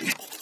Thank you.